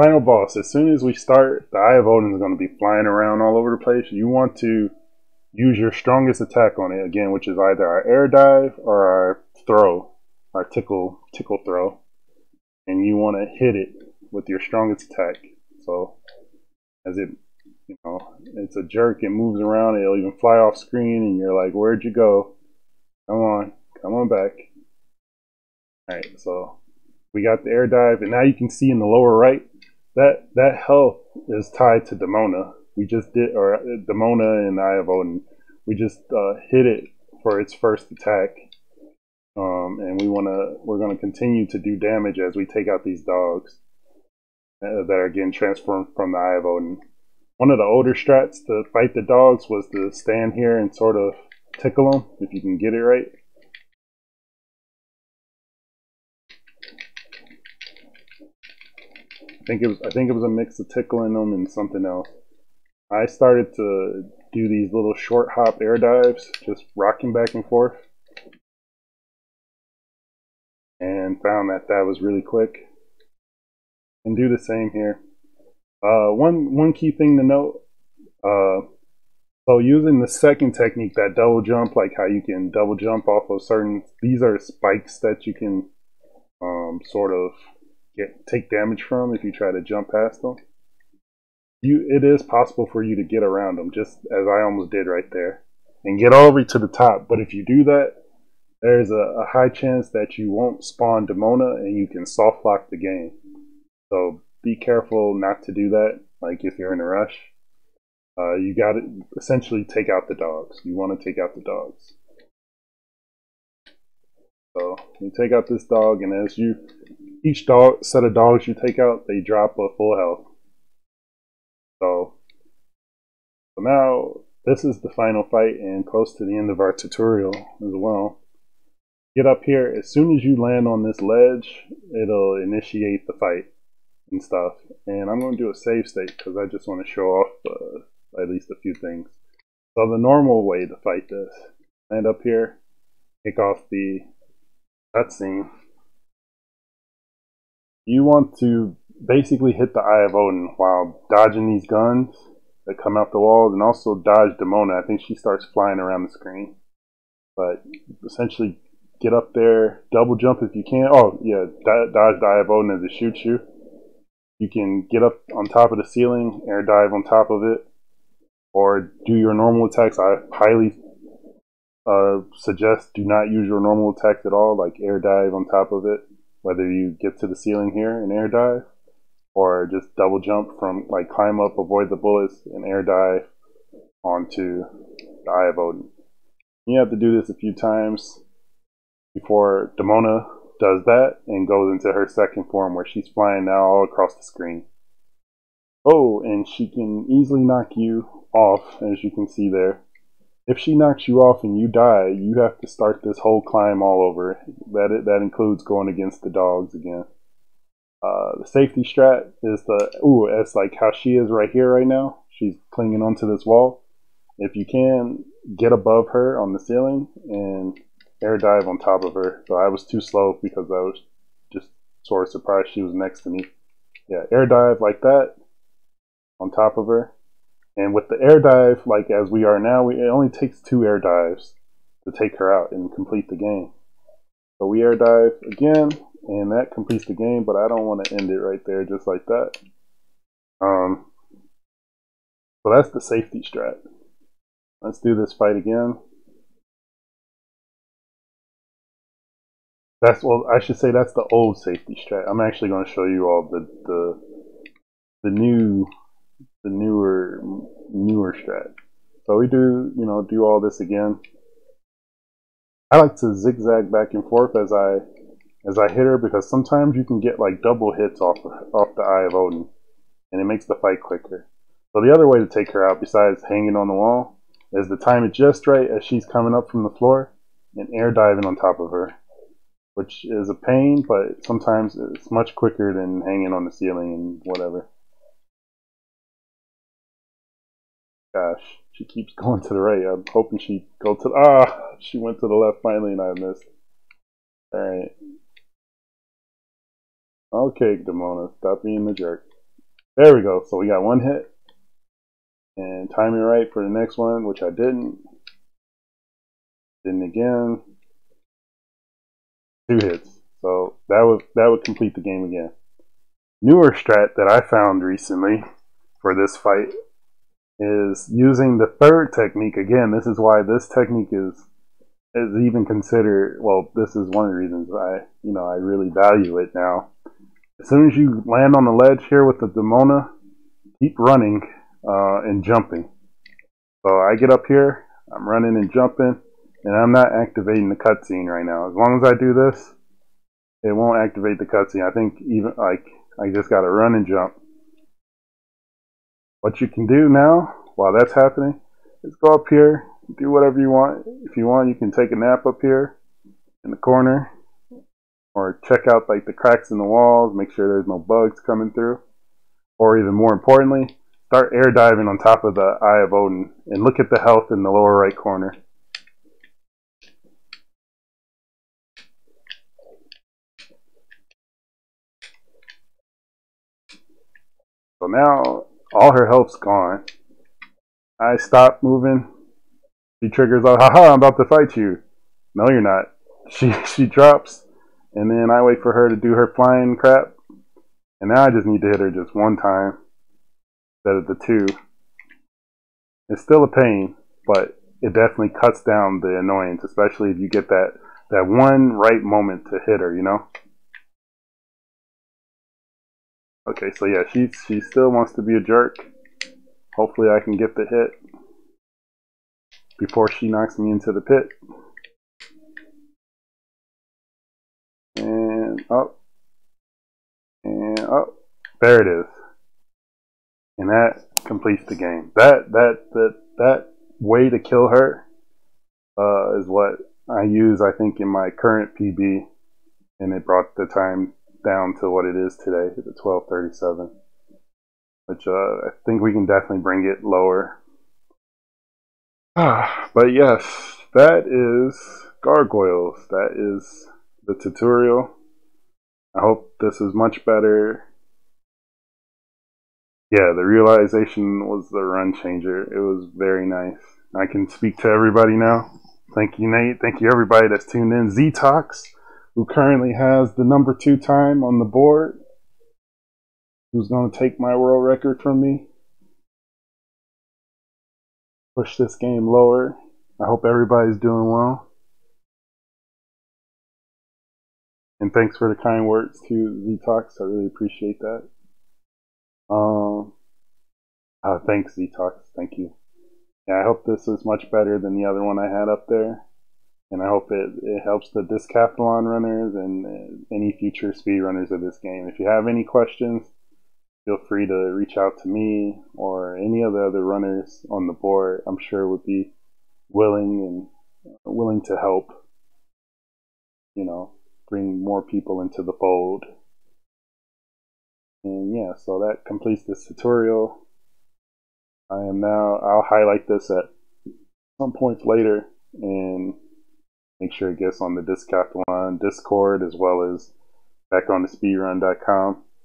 Final boss. As soon as we start, the Eye of Odin is going to be flying around all over the place. You want to use your strongest attack on it again, which is either our air dive or our throw, our tickle tickle throw, and you want to hit it with your strongest attack. So as it, you know, it's a jerk. It moves around. It'll even fly off screen, and you're like, "Where'd you go? Come on, come on back." All right, so we got the air dive, and now you can see in the lower right that that health is tied to Demona. We just did, or uh, Demona and Eye of Odin. We just uh, hit it for its first attack, um, and we wanna we're gonna continue to do damage as we take out these dogs uh, that are getting transformed from the Eye of Odin. One of the older strats to fight the dogs was to stand here and sort of tickle them if you can get it right. Think it was I think it was a mix of tickling them and something else. I started to do these little short hop air dives, just rocking back and forth, and found that that was really quick. And do the same here. Uh, one one key thing to note. Uh, so using the second technique, that double jump, like how you can double jump off of certain, these are spikes that you can um, sort of get take damage from if you try to jump past them. You, it is possible for you to get around them, just as I almost did right there, and get all the way to the top. But if you do that, there's a, a high chance that you won't spawn Demona and you can soft lock the game. So be careful not to do that. Like if you're in a rush, uh, you got to essentially take out the dogs. You want to take out the dogs. So you take out this dog, and as you each dog set of dogs you take out, they drop a full health. So, so now this is the final fight and close to the end of our tutorial as well. Get up here, as soon as you land on this ledge, it'll initiate the fight and stuff. And I'm going to do a save state because I just want to show off uh, at least a few things. So the normal way to fight this, land up here, kick off the cutscene, you want to basically hit the Eye of Odin while dodging these guns that come out the walls and also dodge Demona. I think she starts flying around the screen. But essentially get up there, double jump if you can. Oh, yeah, dodge the Eye of Odin as it shoots you. You can get up on top of the ceiling, air dive on top of it, or do your normal attacks. I highly uh, suggest do not use your normal attacks at all, like air dive on top of it whether you get to the ceiling here and air dive or just double jump from like climb up, avoid the bullets, and air dive onto the Eye of Odin. You have to do this a few times before Demona does that and goes into her second form where she's flying now all across the screen. Oh, and she can easily knock you off, as you can see there. If she knocks you off and you die, you have to start this whole climb all over. That that includes going against the dogs again. Uh, the safety strat is the ooh, it's like how she is right here right now. She's clinging onto this wall. If you can get above her on the ceiling and air dive on top of her. So I was too slow because I was just sort of surprised she was next to me. Yeah, air dive like that on top of her and with the air dive, like as we are now, we, it only takes two air dives to take her out and complete the game. So we air dive again, and that completes the game, but I don't want to end it right there just like that. Um, so that's the safety strat. Let's do this fight again. That's well, I should say that's the old safety strat. I'm actually going to show you all the the the new the newer newer strat. So we do, you know, do all this again. I like to zigzag back and forth as I as I hit her because sometimes you can get like double hits off off the Eye of Odin, and it makes the fight quicker. So the other way to take her out, besides hanging on the wall, is to time it just right as she's coming up from the floor and air diving on top of her, which is a pain, but sometimes it's much quicker than hanging on the ceiling and whatever. Gosh, she keeps going to the right. I'm hoping she go to ah. She went to the left finally, and I missed. All right. Okay, Demona, stop being the jerk. There we go. So we got one hit. And timing right for the next one, which I didn't. Didn't again. Two hits. So that would that would complete the game again. Newer strat that I found recently for this fight is using the third technique. Again, this is why this technique is is even considered well, this is one of the reasons I you know I really value it now. As soon as you land on the ledge here with the Demona, keep running uh, and jumping. So I get up here, I'm running and jumping, and I'm not activating the cutscene right now. As long as I do this, it won't activate the cutscene. I think even like I just gotta run and jump. What you can do now, while that's happening, is go up here, do whatever you want. If you want, you can take a nap up here in the corner, or check out like the cracks in the walls, make sure there's no bugs coming through. Or even more importantly, start air diving on top of the Eye of Odin and look at the health in the lower right corner. So now all her health's gone. I stop moving. She triggers out, haha, I'm about to fight you. No, you're not. She she drops, and then I wait for her to do her flying crap. And now I just need to hit her just one time instead of the two. It's still a pain, but it definitely cuts down the annoyance, especially if you get that, that one right moment to hit her, you know? Okay, so yeah, she she still wants to be a jerk. Hopefully I can get the hit before she knocks me into the pit. And up. And up. There it is. And that completes the game. That that that that way to kill her uh, is what I use I think in my current PB and it brought the time down to what it is today, the 1237, which uh, I think we can definitely bring it lower. Ah, but yes, that is Gargoyles. That is the tutorial. I hope this is much better. Yeah, the realization was the run changer. It was very nice. I can speak to everybody now. Thank you, Nate. Thank you, everybody that's tuned in. Z Talks who currently has the number two time on the board, who's going to take my world record from me. Push this game lower. I hope everybody's doing well. And thanks for the kind words to Z Talks. I really appreciate that. Um, uh, thanks, Z Talks. Thank you. Yeah, I hope this is much better than the other one I had up there and I hope it, it helps the Discathlon runners and uh, any future speed runners of this game. If you have any questions, feel free to reach out to me or any of the other runners on the board. I'm sure would be willing and willing to help. You know, bring more people into the fold. And yeah, so that completes this tutorial. I am now, I'll highlight this at some points later and Make sure it gets on the Discathlon Discord as well as back on the speedrun.com.